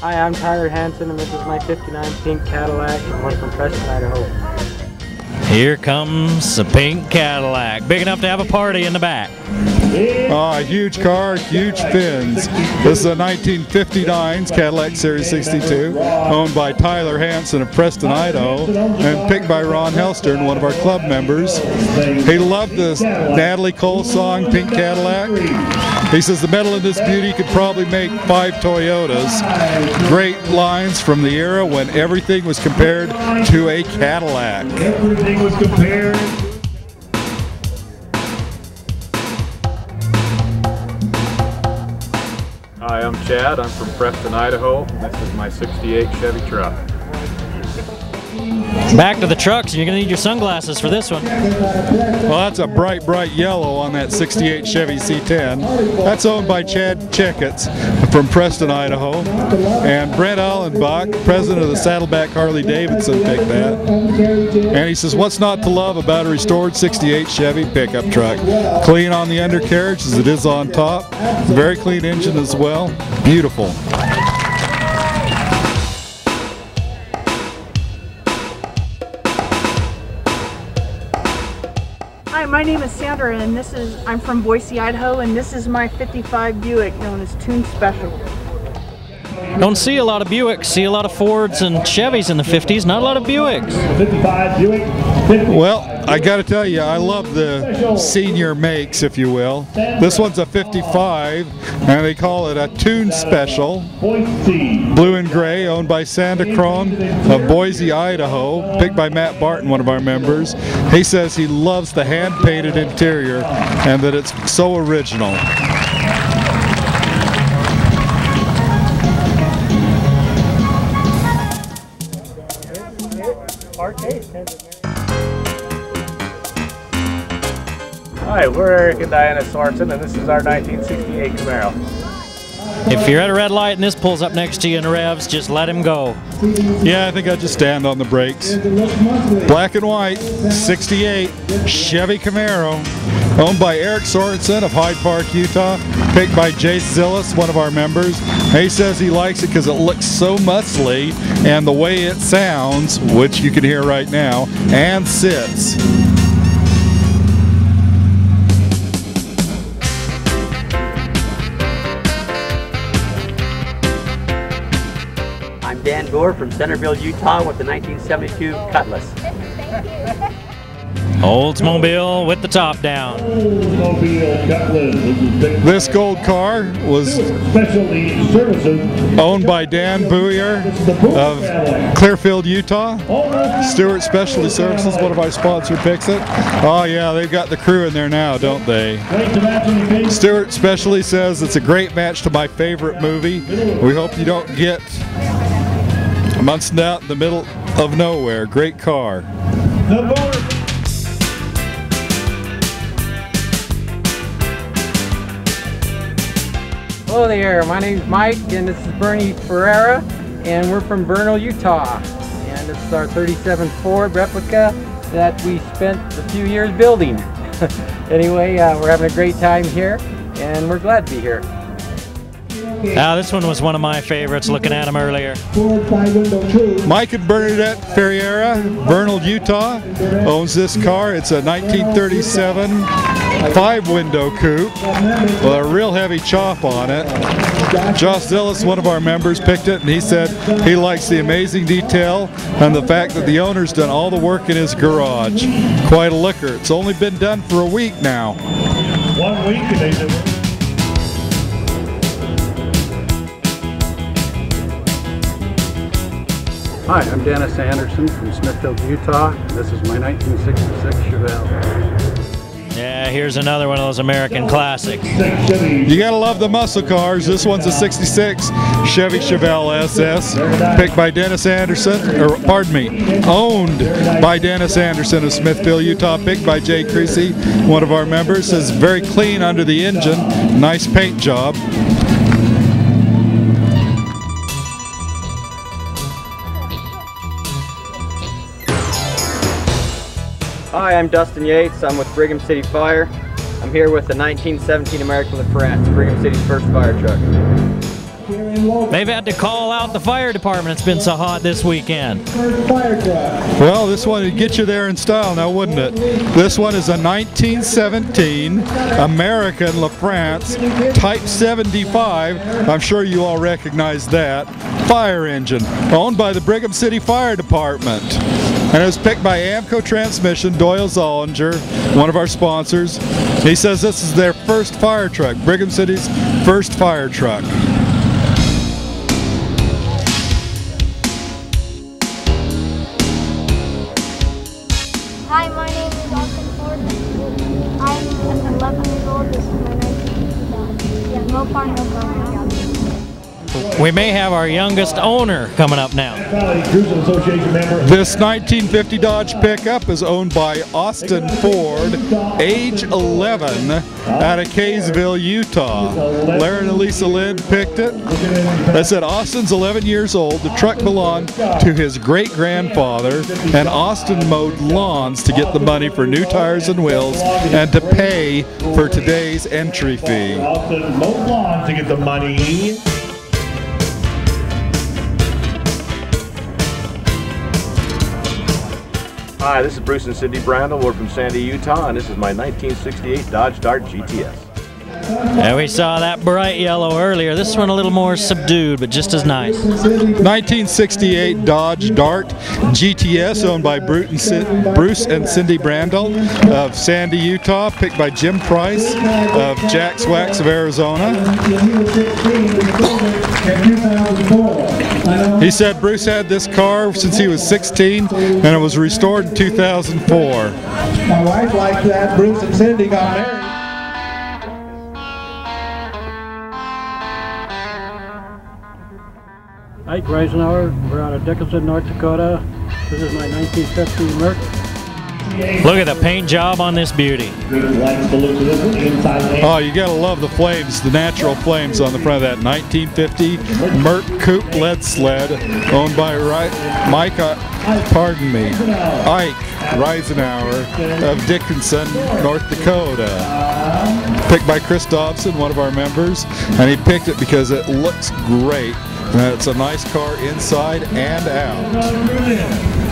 Hi, I'm Tyler Hanson, and this is my 59 pink Cadillac, and one from Preston, Idaho. Here comes a pink Cadillac, big enough to have a party in the back. Ah, huge car, huge fins. This is a 1959 Cadillac Series 62, owned by Tyler Hanson of Preston, Idaho, and picked by Ron Helstern, one of our club members. He loved this Natalie Cole song, Pink Cadillac. He says the metal in this beauty could probably make five Toyotas. Great lines from the era when everything was compared to a Cadillac. Everything was compared. Chad. I'm from Preston, Idaho. This is my 68 Chevy truck. Back to the trucks, you're gonna need your sunglasses for this one. Well, that's a bright, bright yellow on that 68 Chevy C10. That's owned by Chad Checketts from Preston, Idaho. And Brent Allenbach, president of the Saddleback Harley Davidson, picked that. And he says, What's not to love about a restored 68 Chevy pickup truck? Clean on the undercarriage as it is on top. Very clean engine as well. Beautiful. Hi, my name is Sandra, and this is I'm from Boise, Idaho, and this is my 55 Buick, known as Tune Special. Don't see a lot of Buicks, see a lot of Fords and Chevys in the 50s, not a lot of Buicks. 55 Buick. 50. Well, I got to tell you, I love the senior makes, if you will. This one's a 55, and they call it a Tune Special. Boise. Blue and gray, owned by Santa Cron of Boise, Idaho, picked by Matt Barton, one of our members. He says he loves the hand-painted interior and that it's so original. Hi, we're Eric and Diana Sorensen, and this is our 1968 Camaro. If you're at a red light and this pulls up next to you and revs, just let him go. Yeah, I think I just stand on the brakes. Black and white, 68 Chevy Camaro, owned by Eric Sorensen of Hyde Park, Utah, picked by Jace Zillis, one of our members. He says he likes it because it looks so muscly and the way it sounds, which you can hear right now, and sits. I'm Dan Gore from Centerville, Utah with the 1972 Cutlass. Oldsmobile with the top down. This is Big This gold car was Specialty Services. owned by Dan Booyer of Clearfield, Utah. Stewart Specialty Services, one of our sponsor, picks it. Oh yeah, they've got the crew in there now, don't they? Great to match in the case. Stewart Specialty says it's a great match to my favorite movie. We hope you don't get months out in the middle of nowhere. Great car. Hello there, my name is Mike, and this is Bernie Ferreira, and we're from Vernal, Utah. And this is our 37 Ford replica that we spent a few years building. anyway, uh, we're having a great time here, and we're glad to be here. Now, this one was one of my favorites looking at him earlier. Ford five window coupe. Mike and Bernadette Ferreira, Vernal, Utah, owns this car. It's a 1937 five-window coupe with a real heavy chop on it. Josh Zillis, one of our members, picked it, and he said he likes the amazing detail and the fact that the owner's done all the work in his garage. Quite a looker. It's only been done for a week now. One week and they did. Hi, I'm Dennis Anderson from Smithfield, Utah, this is my 1966 Chevelle. Yeah, here's another one of those American classics. You gotta love the muscle cars. This one's a 66 Chevy Chevelle SS, picked by Dennis Anderson, or pardon me, owned by Dennis Anderson of Smithville, Utah, picked by Jay Creasy, one of our members. Says very clean under the engine, nice paint job. Hi, I'm Dustin Yates. I'm with Brigham City Fire. I'm here with the 1917 American LaFrance, Brigham City's first fire truck. They've had to call out the fire department. It's been so hot this weekend. Well, this one would get you there in style now, wouldn't it? This one is a 1917 American LaFrance Type 75. I'm sure you all recognize that. Fire engine, owned by the Brigham City Fire Department. And it was picked by AAMCO Transmission, Doyle Zollinger, one of our sponsors. He says this is their first fire truck, Brigham City's first fire truck. We may have our youngest owner coming up now. Valley Cruising Association member. This 1950 Dodge pickup is owned by Austin Ford, age 11, out of Kaysville, Utah. Larry and Elisa Lynn picked it. They said Austin's 11 years old. The truck belonged to his great grandfather, and Austin mowed lawns to get the money for new tires and wheels and to pay for today's entry fee. Austin mowed lawns to get the money. Hi, this is Bruce and Cindy Brandel. We're from Sandy, Utah, and this is my 1968 Dodge Dart GTS. And we saw that bright yellow earlier. This one a little more subdued, but just as nice. 1968 Dodge Dart GTS owned by Brute and Cin- Bruce and Cindy Brandel of Sandy, Utah, picked by Jim Price of Jack's Wax of Arizona. He said Bruce had this car since he was 16 and it was restored in 2004. My wife liked that. Bruce and Cindy got married. Ike Reisenauer, we're out of Dickinson, North Dakota. This is my 1950 Merc. Look at the paint job on this beauty. Oh, you gotta love the flames, the natural flames on the front of that 1950 Merc Coupe lead sled, owned by Ri- Mike, pardon me, Ike Reisenauer of Dickinson, North Dakota. Picked by Chris Dobson, one of our members, and he picked it because it looks great. It's a nice car inside and out.